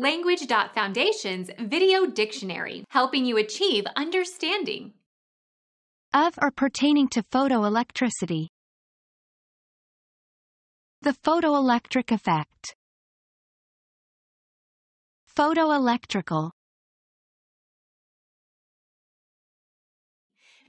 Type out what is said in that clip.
Language.Foundation's Video Dictionary, helping you achieve understanding. Of or pertaining to photoelectricity. The photoelectric effect. Photoelectrical.